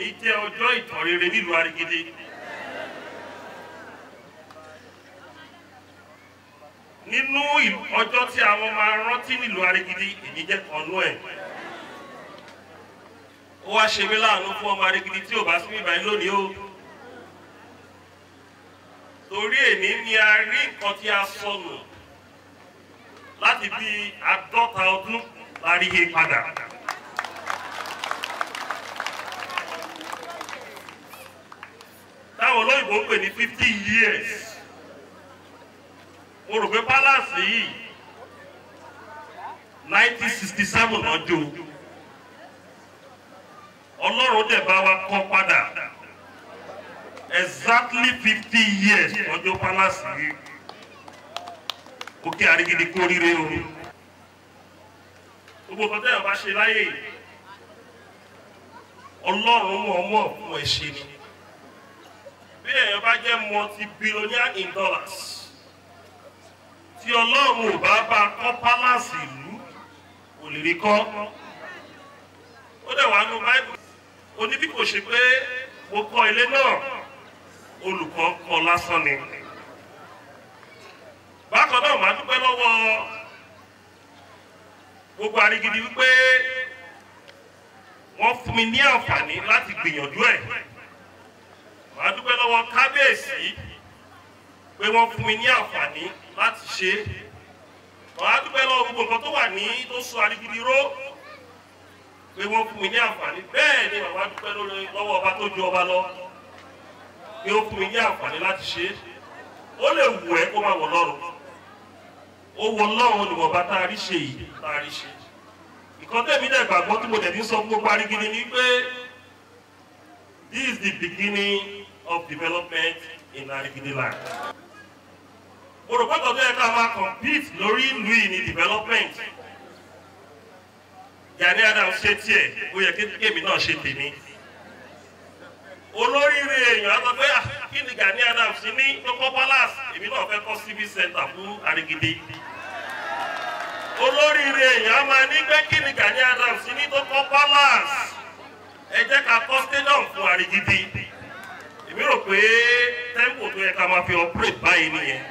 èyí jẹ́ ọjọ́ ìtàn rere nílùú Arigidi. nínú ọjọ́ tí àwọn máa rántí nílùú Arigidi èyí jẹ́ kanú ẹ̀. ó wá ṣe mí láàánú fún ọmọ Arigidi tí ò bá sí ìbàyí lónìí o. torí èní ni a rí nǹkan tí a sọnù láti bí àádọ́ta ọdún la padà. Táwọn olóyìnbó ń pè ní fifty years. Mo rò pé palace yìí nineteen sixty seven ọjọ́ ọlọ́run dẹ̀ bá wa kọ́ padà. Exactly fifty years ọjọ́ palace yìí. Òkè àrígidì kó rire o. Gbogbo kan tẹ́yọ̀ bá ṣe láyé ọlọ́run mọ̀ mọ̀ fún ẹ̀ ṣe ni bí èèyàn bá jẹ́ multi-billionaire in dollars tí ọlọ́run ò bá bá kọ́ pálásì ìlú kò lè rí kọ́. Ó dẹ̀ wá nù báyìí ó ní bí kò ṣe pé mo kọ́ ilé náà olùkọ́ kọ́ lásán ni. Bákan náà màá dúpẹ́ lọ́wọ́ gbogbo Arigidi wípé wọ́n fún mi ní àǹfààní láti gbìyànjú ẹ̀ kábíyèsí pé wọ́n fún mi ní àǹfààní láti ṣe é. Màá dúpẹ́ lọ́wọ́ gbogbo nǹkan tó wà ní tó so Arigidi ró pé wọ́n fún mi ní àǹfààní. Bẹ́ẹ̀ ni màá dúpẹ́ lọ́wọ́ ọba tó ju ọba lọ pé ó fún mi ní àǹfààní láti ṣe é. Ó lè wù ẹ́ kó máa wọ̀ lọ́rùn ó wọ lọ́rùn wọ́n bá tá a rí ṣe yìí tá a rí ṣe. Nǹkan tẹ̀mí dẹ̀ gbàgbọ́ tí mo dẹ̀ ní sọ fún gbogbo Arigidi ni pé this is the beginning of development in Arigidi land. mo rò pé tọ́jú ẹ̀ ká máa compete lórí ìlú yìí ní development. Gani Adams ṣe tiẹ̀ ó yẹ kémi náà ṣe tèmi. olóríire èèyàn á sọ pé "Ah, kí ni Gani Adams ní kókó palace èmi náà fẹ́ kọ́ civic center fún Arigidi. olóríire èèyàn á máa ní pé kí ni Gani Adams ní kókó palace ẹ jẹ́ ká kọ́ stadium fún Arigidi èmi rò pé tempo tó yẹ ká máa fi operate báyìí nìyẹn